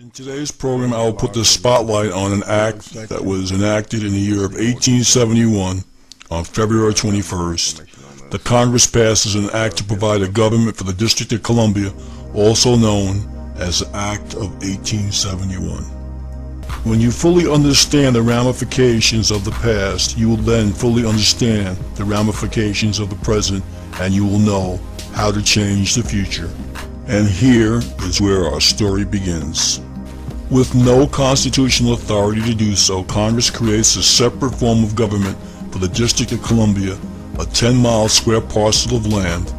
In today's program, I will put the spotlight on an act that was enacted in the year of 1871 on February 21st. The Congress passes an act to provide a government for the District of Columbia, also known as the Act of 1871. When you fully understand the ramifications of the past, you will then fully understand the ramifications of the present and you will know how to change the future. And here is where our story begins. With no constitutional authority to do so, Congress creates a separate form of government for the District of Columbia, a 10-mile square parcel of land.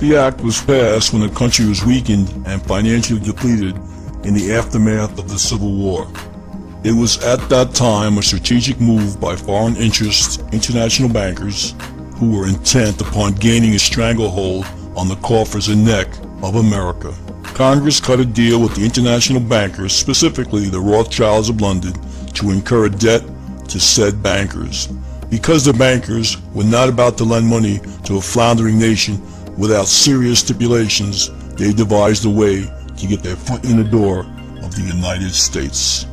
The act was passed when the country was weakened and financially depleted in the aftermath of the Civil War. It was at that time a strategic move by foreign interests, international bankers, who were intent upon gaining a stranglehold on the coffers and neck of America. Congress cut a deal with the international bankers, specifically the Rothschilds of London, to incur a debt to said bankers. Because the bankers were not about to lend money to a floundering nation without serious stipulations, they devised a way to get their foot in the door of the United States.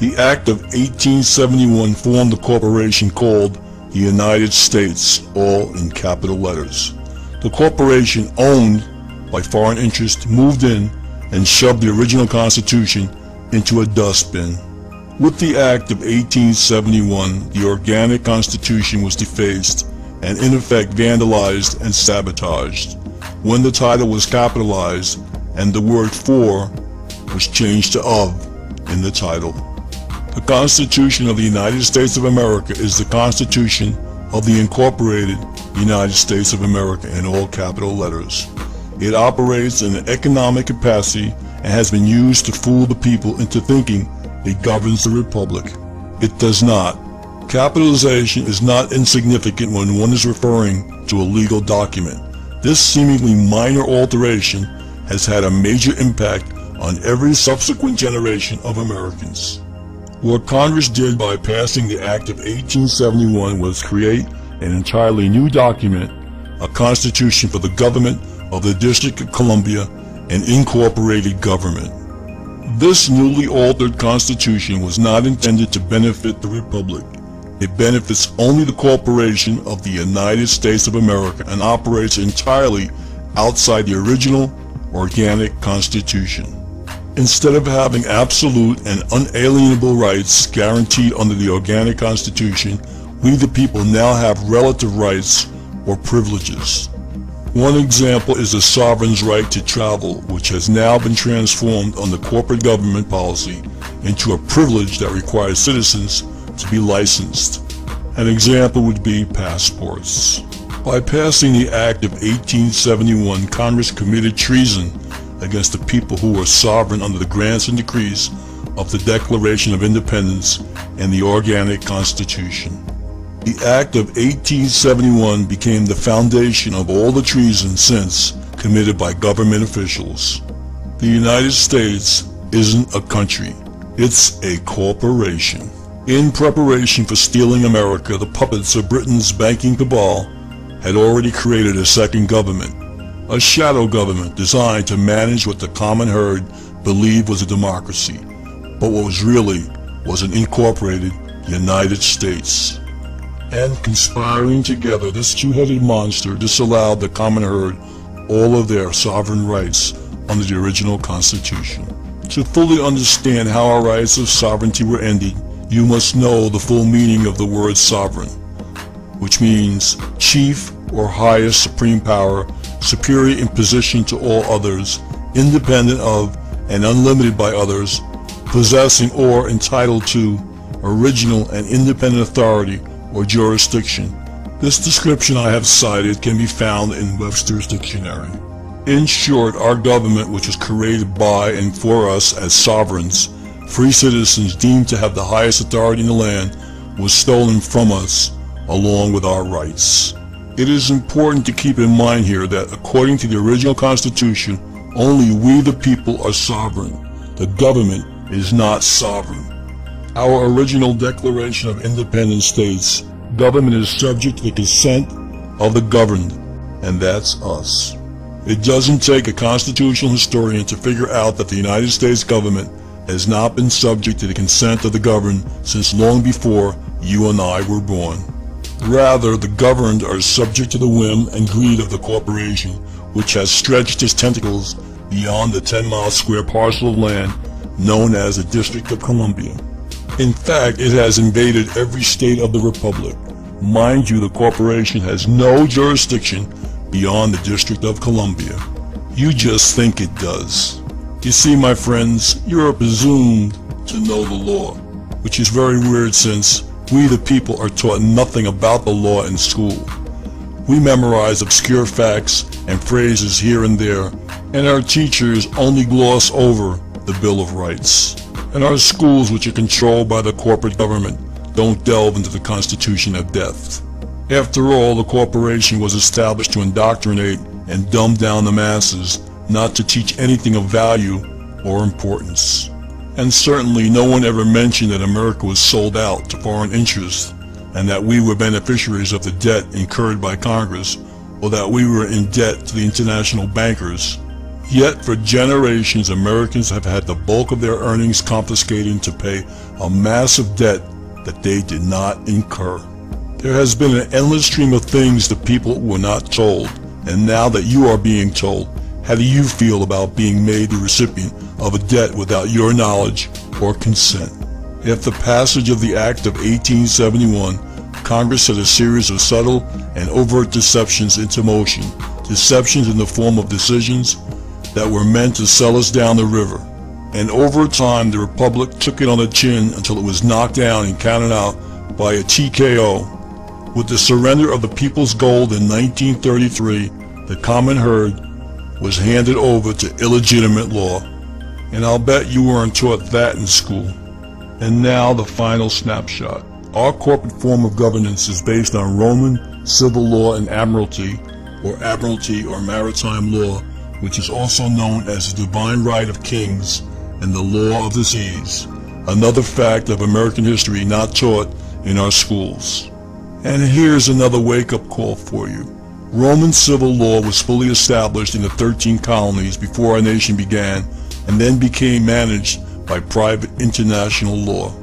The Act of 1871 formed a corporation called the United States, all in capital letters. The corporation owned by foreign interests moved in and shoved the original Constitution into a dustbin. With the Act of 1871, the organic Constitution was defaced and in effect vandalized and sabotaged. When the title was capitalized and the word for was changed to of in the title. The Constitution of the United States of America is the Constitution of the Incorporated United States of America in all capital letters. It operates in an economic capacity and has been used to fool the people into thinking it governs the republic. It does not. Capitalization is not insignificant when one is referring to a legal document. This seemingly minor alteration has had a major impact on every subsequent generation of Americans. What Congress did by passing the Act of 1871 was create an entirely new document, a constitution for the government of the District of Columbia, an incorporated government. This newly altered constitution was not intended to benefit the Republic. It benefits only the corporation of the United States of America and operates entirely outside the original organic constitution. Instead of having absolute and unalienable rights guaranteed under the organic constitution, we the people now have relative rights or privileges. One example is the sovereign's right to travel, which has now been transformed under corporate government policy into a privilege that requires citizens to be licensed. An example would be passports. By passing the Act of 1871, Congress committed treason against the people who were sovereign under the grants and decrees of the Declaration of Independence and the Organic Constitution. The Act of 1871 became the foundation of all the treason since committed by government officials. The United States isn't a country, it's a corporation. In preparation for stealing America, the puppets of Britain's banking cabal had already created a second government, a shadow government designed to manage what the common herd believed was a democracy, but what was really was an incorporated United States and conspiring together, this two-headed monster disallowed the common herd all of their sovereign rights under the original Constitution. To fully understand how our rights of sovereignty were ended, you must know the full meaning of the word sovereign, which means chief or highest supreme power, superior in position to all others, independent of and unlimited by others, possessing or entitled to original and independent authority or jurisdiction. This description I have cited can be found in Webster's dictionary. In short, our government, which was created by and for us as sovereigns, free citizens deemed to have the highest authority in the land, was stolen from us along with our rights. It is important to keep in mind here that according to the original Constitution, only we the people are sovereign. The government is not sovereign. Our original Declaration of Independence states, government is subject to the consent of the governed, and that's us. It doesn't take a constitutional historian to figure out that the United States government has not been subject to the consent of the governed since long before you and I were born. Rather, the governed are subject to the whim and greed of the corporation, which has stretched its tentacles beyond the 10-mile square parcel of land known as the District of Columbia. In fact, it has invaded every state of the Republic. Mind you, the corporation has no jurisdiction beyond the District of Columbia. You just think it does. You see, my friends, you are presumed to know the law, which is very weird since we the people are taught nothing about the law in school. We memorize obscure facts and phrases here and there, and our teachers only gloss over the Bill of Rights. And our schools, which are controlled by the corporate government, don't delve into the Constitution of Death. After all, the corporation was established to indoctrinate and dumb down the masses, not to teach anything of value or importance. And certainly no one ever mentioned that America was sold out to foreign interests and that we were beneficiaries of the debt incurred by Congress or that we were in debt to the international bankers. Yet for generations Americans have had the bulk of their earnings confiscated to pay a massive debt that they did not incur. There has been an endless stream of things the people were not told, and now that you are being told, how do you feel about being made the recipient of a debt without your knowledge or consent? After the passage of the Act of 1871, Congress set a series of subtle and overt deceptions into motion, deceptions in the form of decisions that were meant to sell us down the river. And over time, the Republic took it on the chin until it was knocked down and counted out by a TKO with the surrender of the people's gold in 1933, the common herd was handed over to illegitimate law. And I'll bet you weren't taught that in school. And now the final snapshot. Our corporate form of governance is based on Roman civil law and admiralty, or admiralty or maritime law, which is also known as the divine right of kings and the law of the seas, another fact of American history not taught in our schools. And here's another wake-up call for you. Roman civil law was fully established in the 13 colonies before our nation began and then became managed by private international law.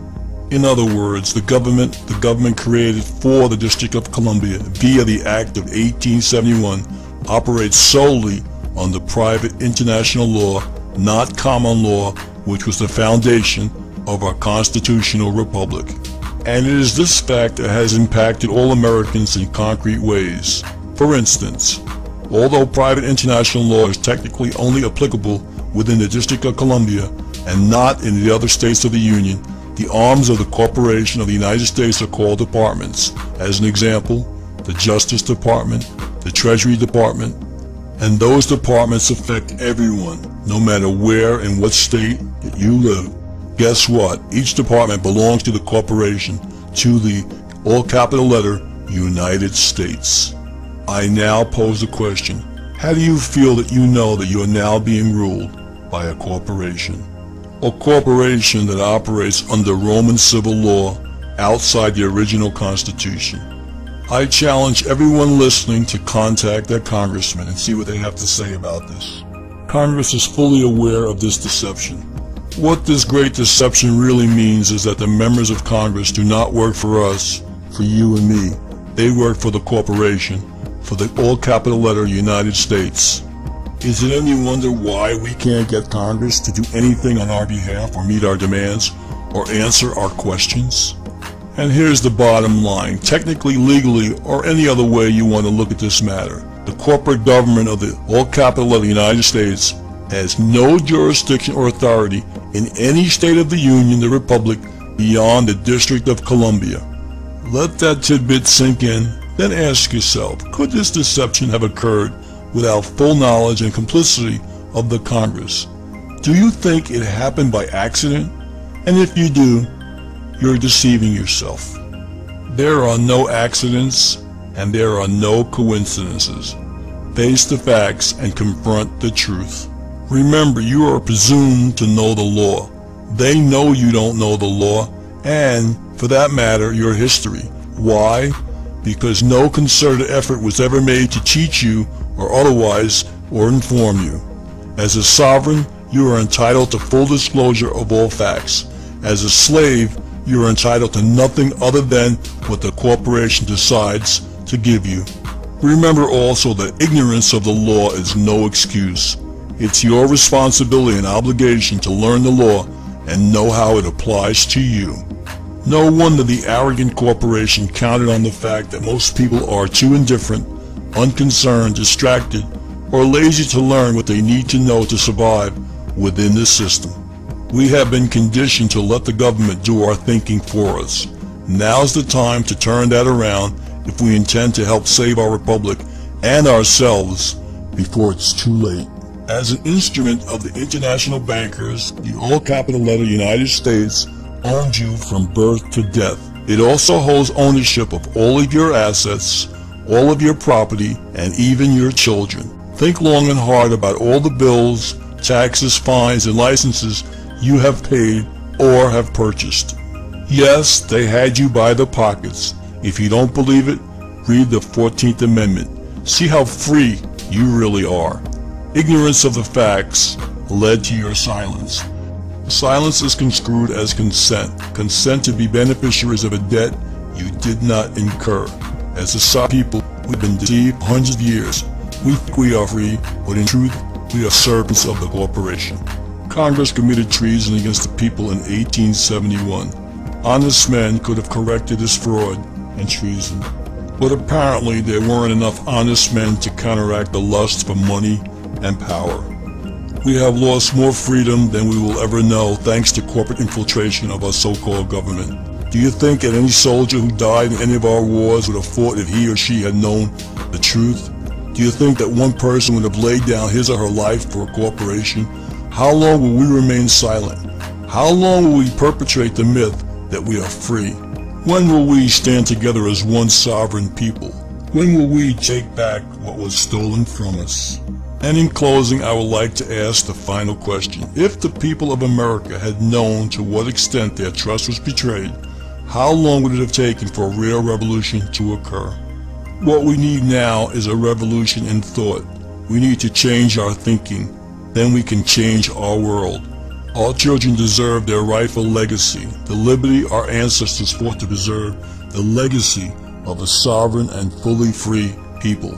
In other words, the government the government created for the District of Columbia via the Act of 1871 operates solely on the private international law, not common law, which was the foundation of our constitutional republic and it is this fact that has impacted all Americans in concrete ways. For instance, although private international law is technically only applicable within the District of Columbia and not in the other states of the Union, the arms of the Corporation of the United States are called departments. As an example, the Justice Department, the Treasury Department, and those departments affect everyone, no matter where and what state that you live. Guess what? Each department belongs to the corporation, to the all capital letter United States. I now pose the question, how do you feel that you know that you are now being ruled by a corporation? A corporation that operates under Roman civil law outside the original Constitution. I challenge everyone listening to contact their congressman and see what they have to say about this. Congress is fully aware of this deception. What this great deception really means is that the members of Congress do not work for us, for you and me. They work for the corporation, for the all capital letter United States. Is it any wonder why we can't get Congress to do anything on our behalf or meet our demands or answer our questions? And here's the bottom line. Technically, legally, or any other way you want to look at this matter, the corporate government of the all capital of the United States has no jurisdiction or authority in any state of the Union, the Republic, beyond the District of Columbia. Let that tidbit sink in, then ask yourself, could this deception have occurred without full knowledge and complicity of the Congress? Do you think it happened by accident? And if you do, you're deceiving yourself. There are no accidents and there are no coincidences. Face the facts and confront the truth. Remember, you are presumed to know the law. They know you don't know the law, and, for that matter, your history. Why? Because no concerted effort was ever made to teach you or otherwise or inform you. As a sovereign you are entitled to full disclosure of all facts. As a slave, you are entitled to nothing other than what the corporation decides to give you. Remember also that ignorance of the law is no excuse. It's your responsibility and obligation to learn the law and know how it applies to you. No wonder the arrogant corporation counted on the fact that most people are too indifferent, unconcerned, distracted, or lazy to learn what they need to know to survive within this system. We have been conditioned to let the government do our thinking for us. Now's the time to turn that around if we intend to help save our republic and ourselves before it's too late. As an instrument of the international bankers, the all capital letter United States owns you from birth to death. It also holds ownership of all of your assets, all of your property, and even your children. Think long and hard about all the bills, taxes, fines, and licenses you have paid or have purchased. Yes, they had you by the pockets. If you don't believe it, read the 14th Amendment. See how free you really are. Ignorance of the facts led to your silence. Silence is construed as consent. Consent to be beneficiaries of a debt you did not incur. As a people, we've been deceived hundreds of years. We think we are free, but in truth, we are servants of the corporation. Congress committed treason against the people in 1871. Honest men could have corrected this fraud and treason. But apparently there weren't enough honest men to counteract the lust for money and power. We have lost more freedom than we will ever know thanks to corporate infiltration of our so-called government. Do you think that any soldier who died in any of our wars would have fought if he or she had known the truth? Do you think that one person would have laid down his or her life for a corporation? How long will we remain silent? How long will we perpetrate the myth that we are free? When will we stand together as one sovereign people? When will we take back what was stolen from us? And in closing, I would like to ask the final question. If the people of America had known to what extent their trust was betrayed, how long would it have taken for a real revolution to occur? What we need now is a revolution in thought. We need to change our thinking. Then we can change our world. All children deserve their rightful legacy, the liberty our ancestors fought to preserve, the legacy of a sovereign and fully free people.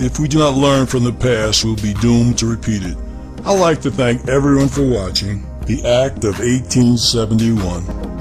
If we do not learn from the past, we'll be doomed to repeat it. I'd like to thank everyone for watching The Act of 1871.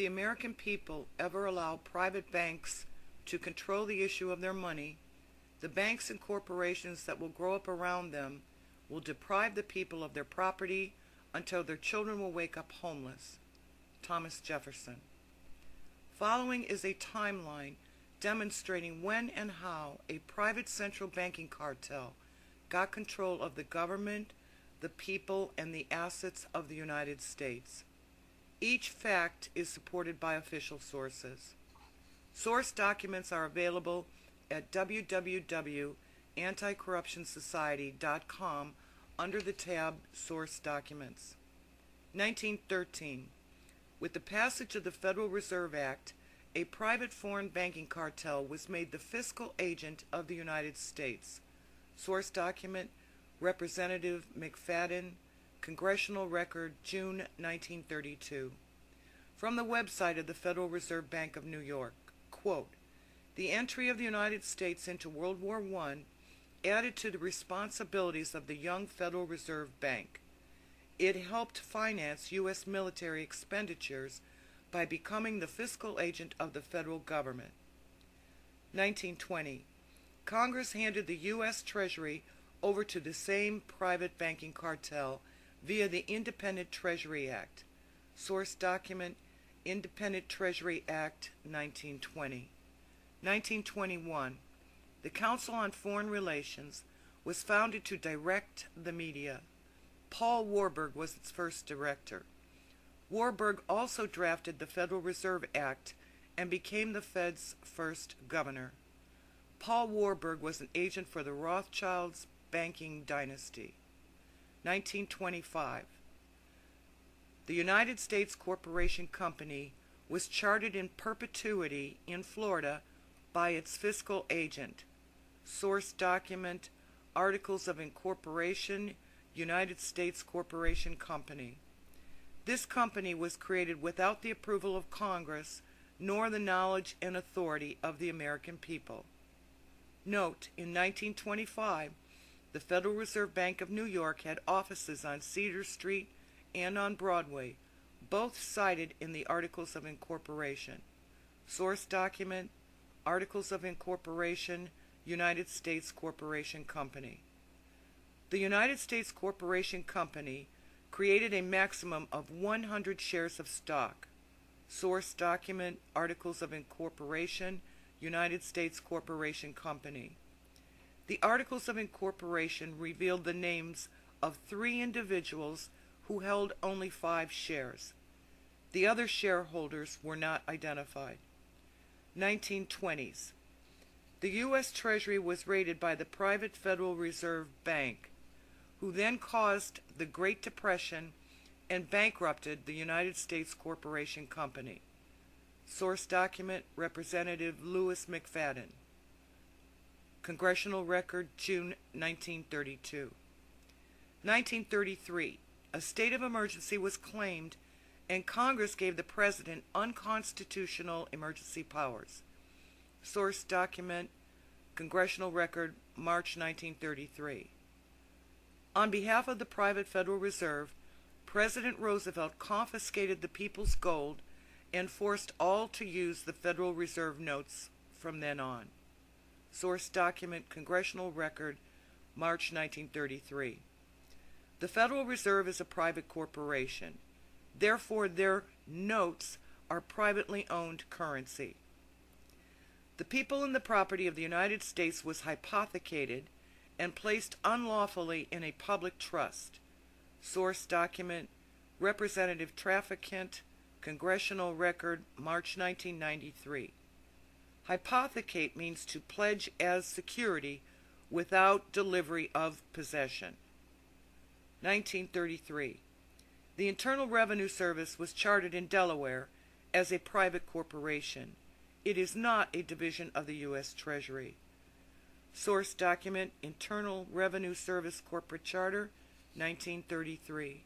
The American people ever allow private banks to control the issue of their money, the banks and corporations that will grow up around them will deprive the people of their property until their children will wake up homeless. Thomas Jefferson. Following is a timeline demonstrating when and how a private central banking cartel got control of the government, the people, and the assets of the United States. Each fact is supported by official sources. Source documents are available at www.anticorruptionsociety.com under the tab Source Documents. 1913. With the passage of the Federal Reserve Act, a private foreign banking cartel was made the fiscal agent of the United States. Source document Representative McFadden, Congressional Record, June 1932. From the website of the Federal Reserve Bank of New York, quote, The entry of the United States into World War I added to the responsibilities of the young Federal Reserve Bank. It helped finance U.S. military expenditures by becoming the fiscal agent of the federal government. 1920. Congress handed the U.S. Treasury over to the same private banking cartel via the Independent Treasury Act. Source document Independent Treasury Act 1920. 1921. The Council on Foreign Relations was founded to direct the media. Paul Warburg was its first director. Warburg also drafted the Federal Reserve Act and became the Fed's first governor. Paul Warburg was an agent for the Rothschilds banking dynasty. 1925. The United States Corporation Company was chartered in perpetuity in Florida by its fiscal agent. Source document Articles of Incorporation, United States Corporation Company. This company was created without the approval of Congress nor the knowledge and authority of the American people. Note, in 1925, the Federal Reserve Bank of New York had offices on Cedar Street and on Broadway, both cited in the Articles of Incorporation. Source document Articles of Incorporation, United States Corporation Company. The United States Corporation Company created a maximum of 100 shares of stock. Source document Articles of Incorporation, United States Corporation Company. The Articles of Incorporation revealed the names of three individuals who held only five shares. The other shareholders were not identified. 1920s. The U.S. Treasury was raided by the private Federal Reserve Bank, who then caused the Great Depression and bankrupted the United States Corporation Company. Source document Representative Louis McFadden. Congressional Record, June 1932. 1933. A state of emergency was claimed, and Congress gave the President unconstitutional emergency powers. Source document Congressional Record, March 1933. On behalf of the private Federal Reserve, President Roosevelt confiscated the people's gold and forced all to use the Federal Reserve notes from then on. Source document Congressional Record, March 1933. The Federal Reserve is a private corporation. Therefore, their notes are privately owned currency. The people and the property of the United States was hypothecated and placed unlawfully in a public trust. Source document Representative Traficant, Congressional Record, March 1993. Hypothecate means to pledge as security without delivery of possession. 1933. The Internal Revenue Service was chartered in Delaware as a private corporation. It is not a division of the U.S. Treasury. Source document Internal Revenue Service Corporate Charter, 1933.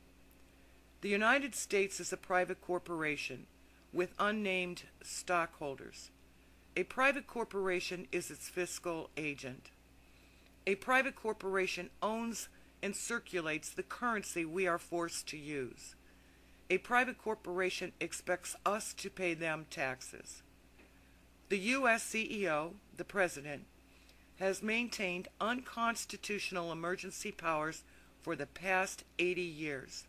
The United States is a private corporation with unnamed stockholders. A private corporation is its fiscal agent. A private corporation owns and circulates the currency we are forced to use. A private corporation expects us to pay them taxes. The U.S. CEO, the President, has maintained unconstitutional emergency powers for the past 80 years.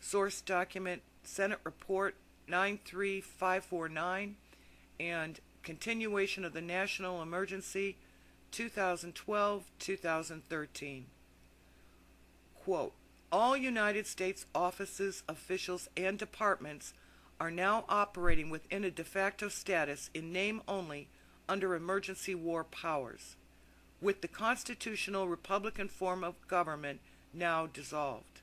Source document Senate Report 93549 and continuation of the national emergency 2012-2013. Quote, all United States offices, officials, and departments are now operating within a de facto status in name only under emergency war powers, with the constitutional Republican form of government now dissolved.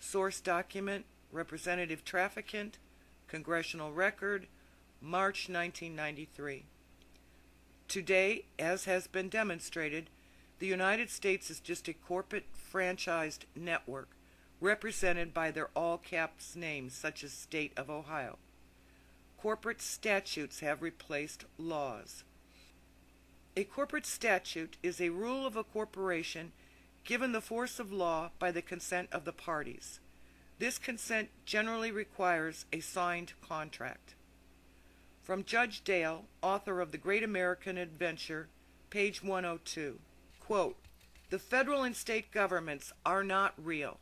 Source document Representative Traficant, Congressional Record, March 1993. Today, as has been demonstrated, the United States is just a corporate franchised network represented by their all caps names, such as State of Ohio. Corporate statutes have replaced laws. A corporate statute is a rule of a corporation given the force of law by the consent of the parties. This consent generally requires a signed contract. From Judge Dale, author of The Great American Adventure, page 102. Quote, the federal and state governments are not real.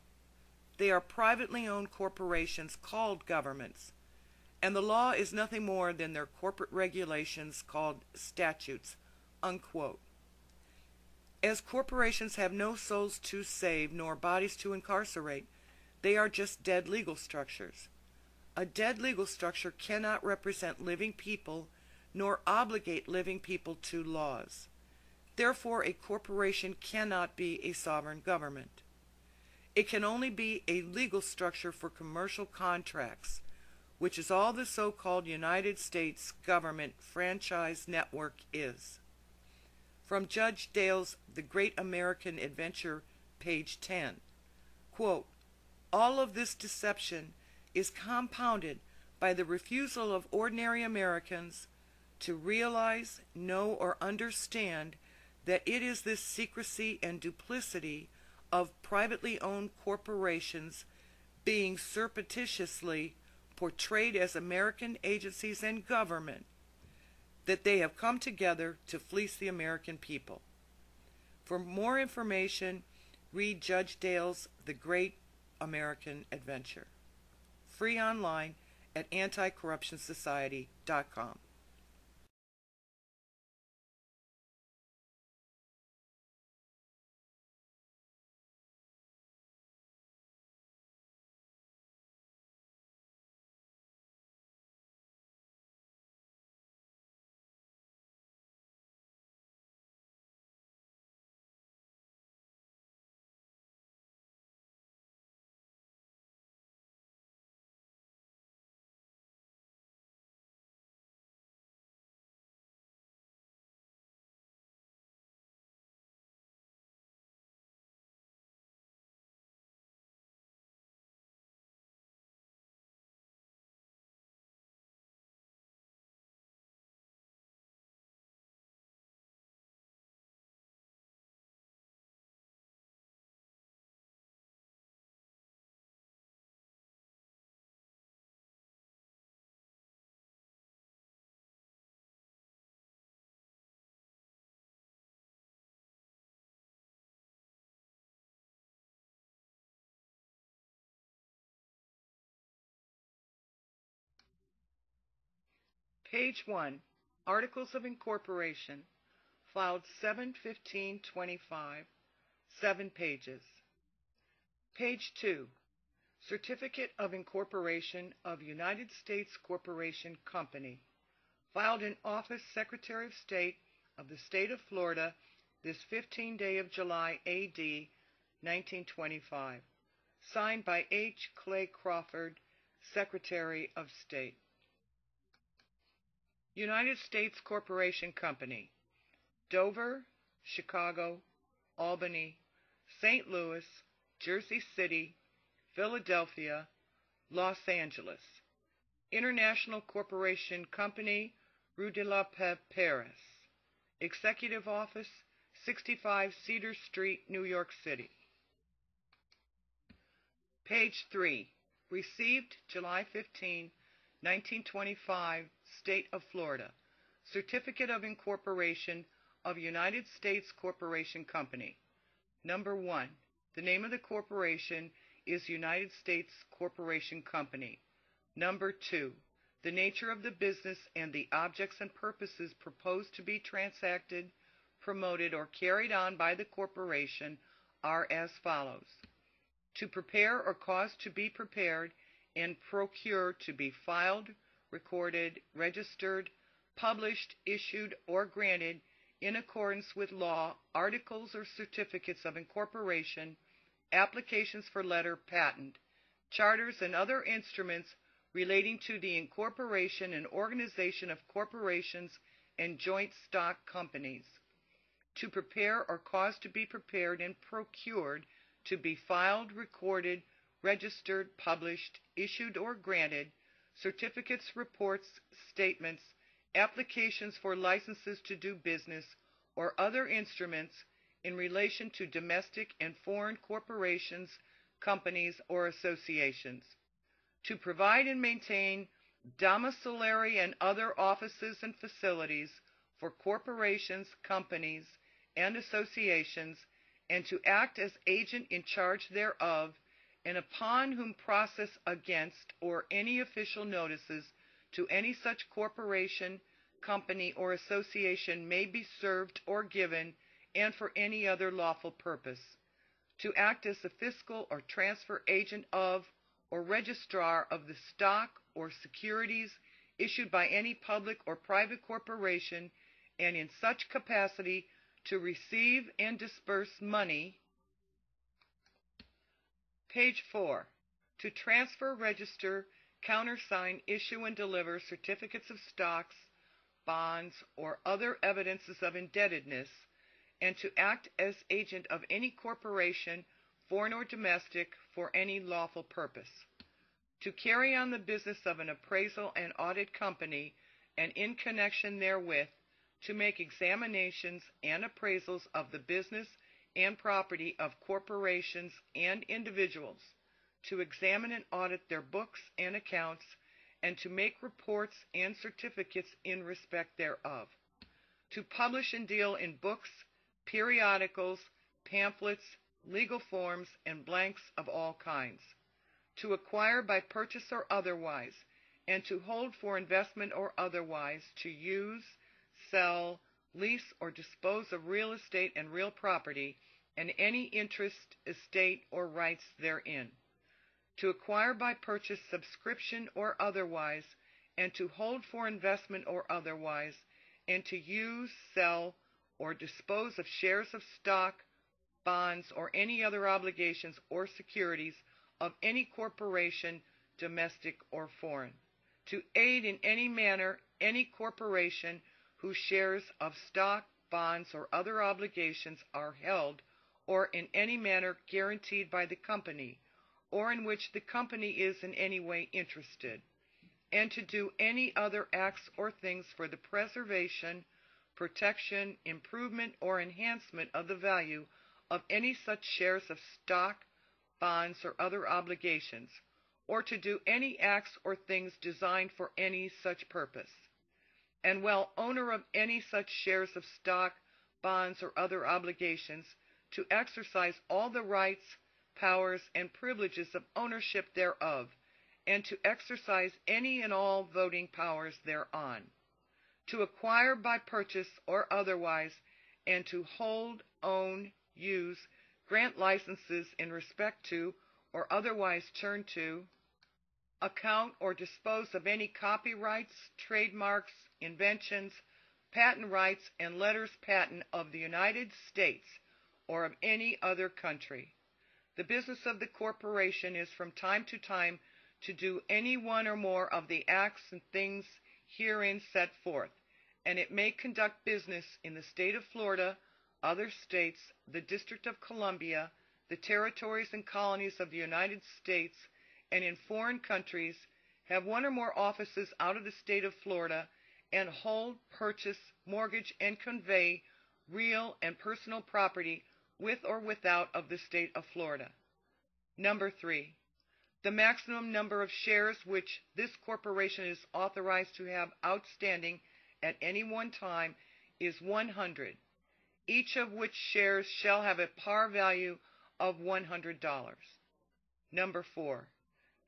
They are privately owned corporations called governments, and the law is nothing more than their corporate regulations called statutes. Unquote. As corporations have no souls to save nor bodies to incarcerate, they are just dead legal structures. A dead legal structure cannot represent living people nor obligate living people to laws. Therefore, a corporation cannot be a sovereign government. It can only be a legal structure for commercial contracts, which is all the so-called United States government franchise network is. From Judge Dale's The Great American Adventure, page 10. Quote, all of this deception is compounded by the refusal of ordinary Americans to realize, know, or understand that it is this secrecy and duplicity of privately owned corporations being surreptitiously portrayed as American agencies and government that they have come together to fleece the American people. For more information, read Judge Dale's The Great American Adventure. Free online at anticorruptionsociety.com. Page 1, Articles of Incorporation, filed 7-15-25, 7 pages. Page 2, Certificate of Incorporation of United States Corporation Company, filed in Office Secretary of State of the State of Florida this 15th day of July, A.D. 1925. Signed by H. Clay Crawford, Secretary of State. United States Corporation Company, Dover, Chicago, Albany, St. Louis, Jersey City, Philadelphia, Los Angeles. International Corporation Company, Rue de la Paix, Paris. Executive Office, 65 Cedar Street, New York City. Page 3. Received July 15, 1925, State of Florida. Certificate of Incorporation of United States Corporation Company. Number 1. The name of the corporation is United States Corporation Company. Number 2. The nature of the business and the objects and purposes proposed to be transacted, promoted, or carried on by the corporation are as follows. To prepare or cause to be prepared and procure to be filed, recorded, registered, published, issued, or granted in accordance with law articles or certificates of incorporation, applications for letter patent, charters and other instruments relating to the incorporation and organization of corporations and joint stock companies, to prepare or cause to be prepared and procured to be filed, recorded, registered, published, issued, or granted, certificates, reports, statements, applications for licenses to do business, or other instruments in relation to domestic and foreign corporations, companies, or associations. To provide and maintain domiciliary and other offices and facilities for corporations, companies, and associations, and to act as agent in charge thereof, and upon whom process against or any official notices to any such corporation, company, or association may be served or given, and for any other lawful purpose. To act as the fiscal or transfer agent of or registrar of the stock or securities issued by any public or private corporation, and in such capacity to receive and disburse money. Page 4. To transfer, register, countersign, issue, and deliver certificates of stocks, bonds, or other evidences of indebtedness, and to act as agent of any corporation, foreign or domestic, for any lawful purpose. To carry on the business of an appraisal and audit company, and in connection therewith, to make examinations and appraisals of the business and property of corporations and individuals, to examine and audit their books and accounts, and to make reports and certificates in respect thereof, to publish and deal in books, periodicals, pamphlets, legal forms, and blanks of all kinds, to acquire by purchase or otherwise, and to hold for investment or otherwise, to use, sell, lease, or dispose of real estate and real property, and any interest, estate, or rights therein, to acquire by purchase, subscription, or otherwise, and to hold for investment or otherwise, and to use, sell, or dispose of shares of stock, bonds, or any other obligations or securities of any corporation, domestic or foreign, to aid in any manner any corporation whose shares of stock, bonds, or other obligations are held or in any manner guaranteed by the company, or in which the company is in any way interested, and to do any other acts or things for the preservation, protection, improvement, or enhancement of the value of any such shares of stock, bonds, or other obligations, or to do any acts or things designed for any such purpose. And while owner of any such shares of stock, bonds, or other obligations, to exercise all the rights, powers, and privileges of ownership thereof, and to exercise any and all voting powers thereon, to acquire by purchase or otherwise, and to hold, own, use, grant licenses in respect to, or otherwise turn to, account or dispose of any copyrights, trademarks, inventions, patent rights, and letters patent of the United States or of any other country. The business of the corporation is from time to time to do any one or more of the acts and things herein set forth, and it may conduct business in the state of Florida, other states, the District of Columbia, the territories and colonies of the United States, and in foreign countries, have one or more offices out of the state of Florida, and hold, purchase, mortgage, and convey real and personal property with or without of the state of Florida. Number three, the maximum number of shares which this corporation is authorized to have outstanding at any one time is 100, each of which shares shall have a par value of $100. Number four,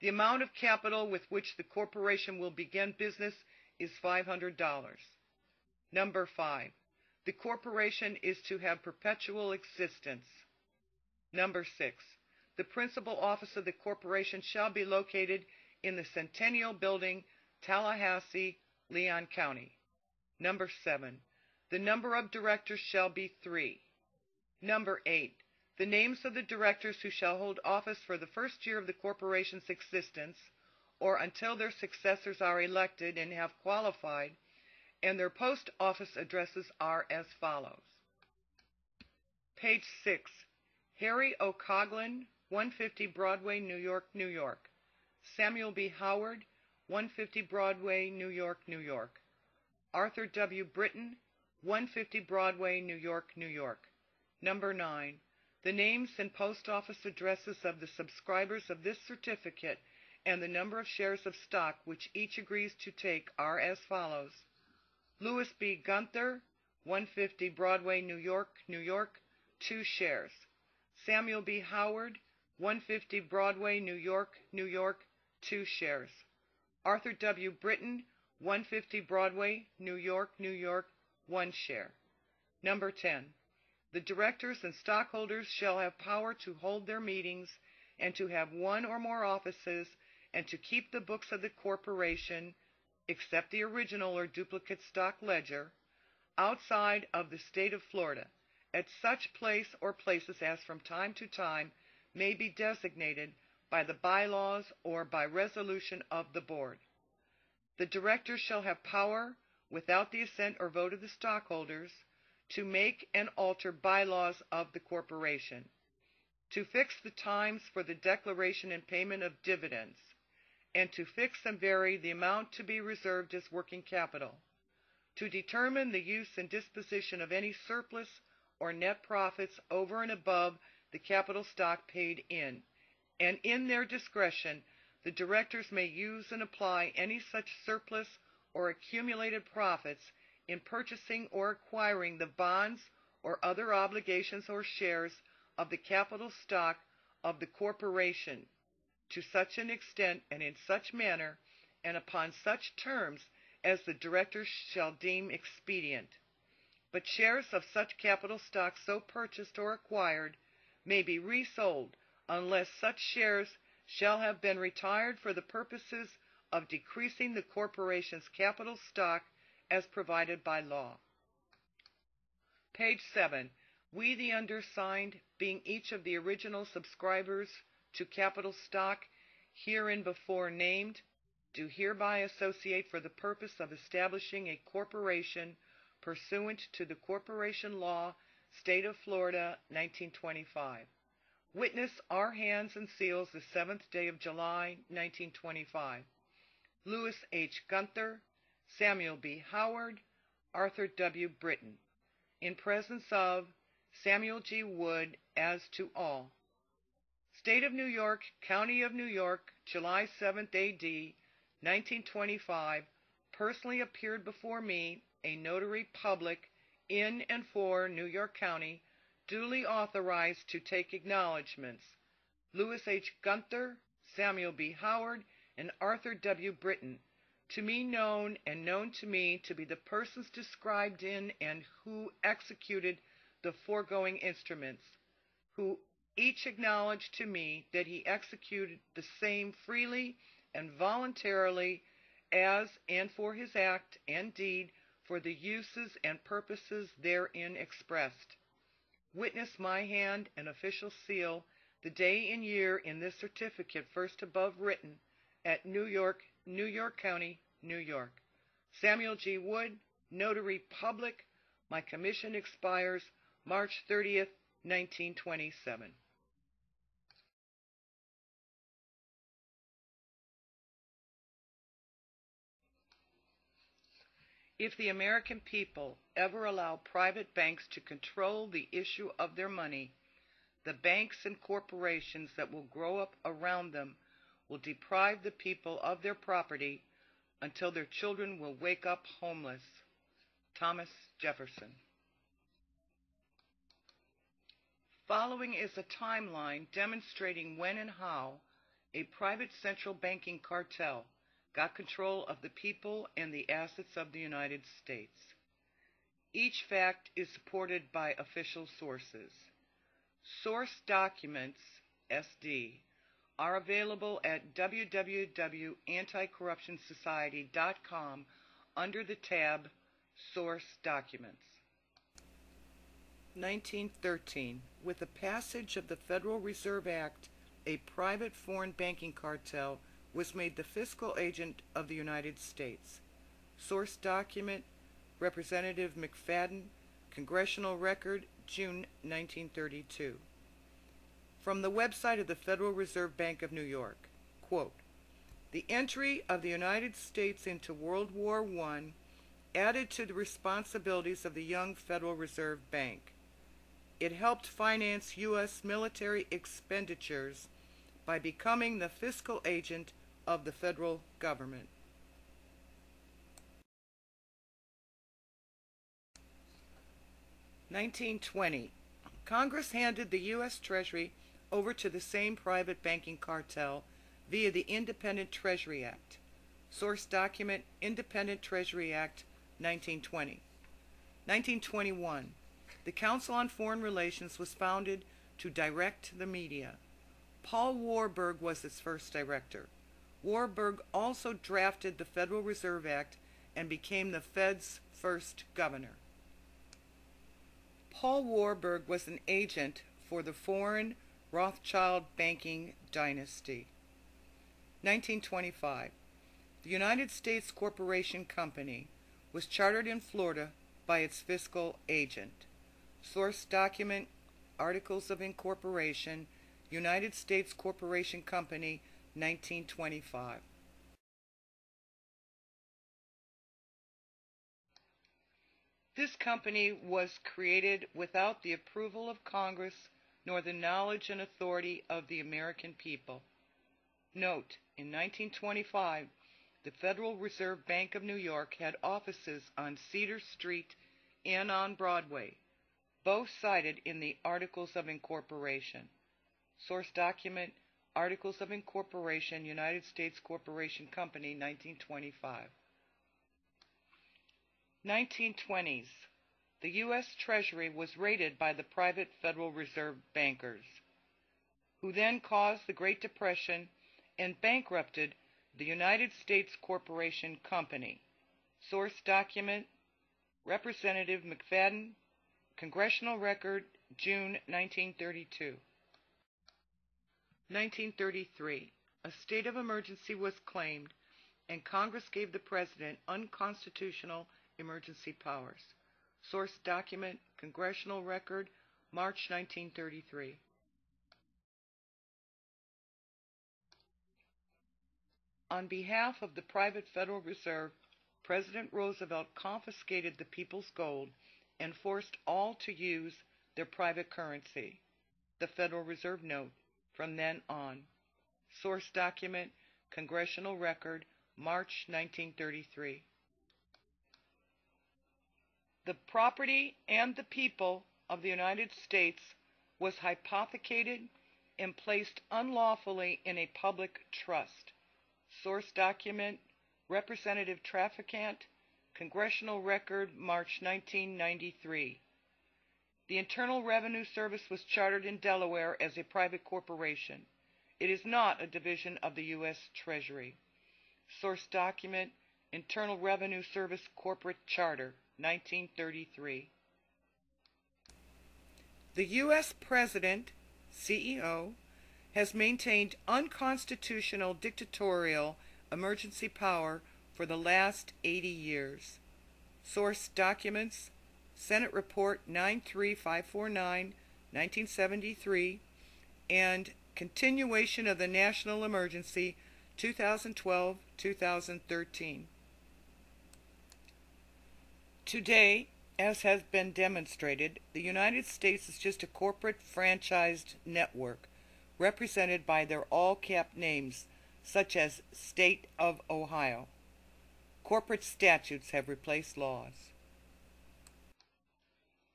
the amount of capital with which the corporation will begin business is $500. Number five, the corporation is to have perpetual existence. Number six, the principal office of the corporation shall be located in the Centennial Building, Tallahassee, Leon County. Number seven, the number of directors shall be three. Number eight, the names of the directors who shall hold office for the first year of the corporation's existence, or until their successors are elected and have qualified, and their post office addresses are as follows. Page 6. Harry O. Coghlan, 150 Broadway, New York, New York. Samuel B. Howard, 150 Broadway, New York, New York. Arthur W. Britton, 150 Broadway, New York, New York. Number 9. The names and post office addresses of the subscribers of this certificate and the number of shares of stock which each agrees to take are as follows. Louis B. Gunther, 150 Broadway, New York, New York, 2 shares. Samuel B. Howard, 150 Broadway, New York, New York, 2 shares. Arthur W. Britton, 150 Broadway, New York, New York, 1 share. Number 10. The directors and stockholders shall have power to hold their meetings and to have one or more offices and to keep the books of the corporation, except the original or duplicate stock ledger, outside of the state of Florida, at such place or places as from time to time may be designated by the bylaws or by resolution of the board. The directors shall have power, without the assent or vote of the stockholders, to make and alter bylaws of the corporation, to fix the times for the declaration and payment of dividends, and to fix and vary the amount to be reserved as working capital, to determine the use and disposition of any surplus or net profits over and above the capital stock paid in, and in their discretion the directors may use and apply any such surplus or accumulated profits in purchasing or acquiring the bonds or other obligations or shares of the capital stock of the corporation to such an extent and in such manner and upon such terms as the directors shall deem expedient. But shares of such capital stock so purchased or acquired may be resold unless such shares shall have been retired for the purposes of decreasing the corporation's capital stock as provided by law. Page 7. We, the undersigned, being each of the original subscribers to capital stock herein before named, do hereby associate for the purpose of establishing a corporation pursuant to the Corporation Law, State of Florida, 1925. Witness our hands and seals the 7th day of July, 1925. Louis H. Gunther, Samuel B. Howard, Arthur W. Britton. In presence of Samuel G. Wood as to all. State of New York, County of New York, July 7th AD, 1925, personally appeared before me, a notary public, in and for New York County, duly authorized to take acknowledgments. Louis H. Gunther, Samuel B. Howard, and Arthur W. Britton, to me known and known to me to be the persons described in and who executed the foregoing instruments, who each acknowledged to me that he executed the same freely and voluntarily as and for his act and deed for the uses and purposes therein expressed. Witness my hand and official seal the day and year in this certificate first above written at New York, New York County, New York. Samuel G. Wood, Notary Public. My commission expires March 30th, 1927. If the American people ever allow private banks to control the issue of their money, the banks and corporations that will grow up around them will deprive the people of their property until their children will wake up homeless. Thomas Jefferson. Following is a timeline demonstrating when and how a private central banking cartel got control of the people and the assets of the United States. Each fact is supported by official sources. Source documents, SD, are available at www.anticorruptionsociety.com under the tab Source Documents. 1913. With the passage of the Federal Reserve Act, a private foreign banking cartel was made the fiscal agent of the United States. Source document Representative McFadden, Congressional Record, June 1932. From the website of the Federal Reserve Bank of New York, quote, The entry of the United States into World War I added to the responsibilities of the young Federal Reserve Bank. It helped finance U.S. military expenditures by becoming the fiscal agent of the federal government. Nineteen twenty. Congress handed the U.S. Treasury over to the same private banking cartel via the Independent Treasury Act. Source document Independent Treasury Act 1920. 1921. The Council on Foreign Relations was founded to direct the media. Paul Warburg was its first director. Warburg also drafted the Federal Reserve Act and became the Fed's first governor. Paul Warburg was an agent for the foreign Rothschild banking dynasty. 1925. The United States Corporation Company was chartered in Florida by its fiscal agent. Source document Articles of Incorporation, United States Corporation Company, 1925. This company was created without the approval of Congress nor the knowledge and authority of the American people. Note, in 1925, the Federal Reserve Bank of New York had offices on Cedar Street and on Broadway, both cited in the Articles of Incorporation. Source document Articles of Incorporation, United States Corporation Company, 1925. 1920s. The U.S. Treasury was raided by the private Federal Reserve bankers, who then caused the Great Depression and bankrupted the United States Corporation Company. Source document Representative McFadden, Congressional Record, June 1932. 1933. A state of emergency was claimed, and Congress gave the President unconstitutional emergency powers. Source document Congressional Record, March 1933. On behalf of the private Federal Reserve, President Roosevelt confiscated the people's gold and forced all to use their private currency, the Federal Reserve note, from then on. Source document Congressional Record, March 1933. The property and the people of the United States was hypothecated and placed unlawfully in a public trust. Source document Representative Traficant, Congressional Record, March 1993. The Internal Revenue Service was chartered in Delaware as a private corporation. It is not a division of the U.S. Treasury. Source document Internal Revenue Service Corporate Charter, 1933. The U.S. President, CEO, has maintained unconstitutional dictatorial emergency power for the last 80 years. Source documents Senate Report 93549, 1973, and Continuation of the National Emergency 2012 2013. Today, as has been demonstrated, the United States is just a corporate franchised network represented by their all cap names, such as State of Ohio. Corporate statutes have replaced laws.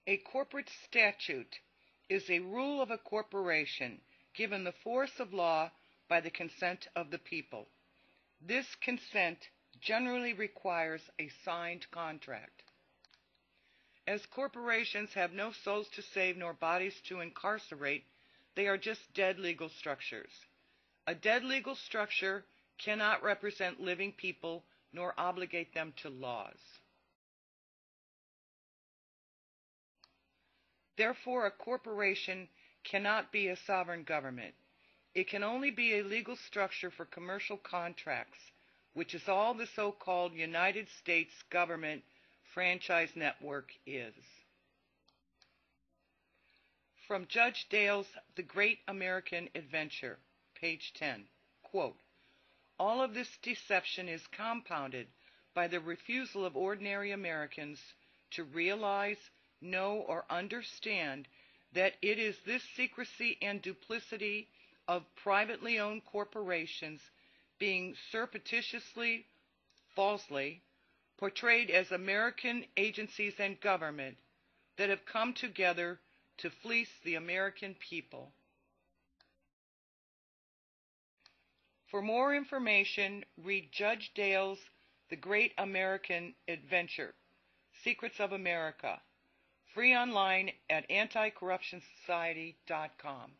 A corporate statute is a rule of a corporation given the force of law by the consent of the people. This consent generally requires a signed contract. As corporations have no souls to save nor bodies to incarcerate, they are just dead legal structures. A dead legal structure cannot represent living people nor obligate them to laws. Therefore, a corporation cannot be a sovereign government. It can only be a legal structure for commercial contracts, which is all the so-called United States government franchise network is. From Judge Dale's The Great American Adventure, page 10, quote, All of this deception is compounded by the refusal of ordinary Americans to realize, know, or understand that it is this secrecy and duplicity of privately owned corporations being surreptitiously, falsely, portrayed as American agencies and government that have come together to fleece the American people. For more information, read Judge Dale's The Great American Adventure Secrets of America, free online at anticorruptionsociety.com.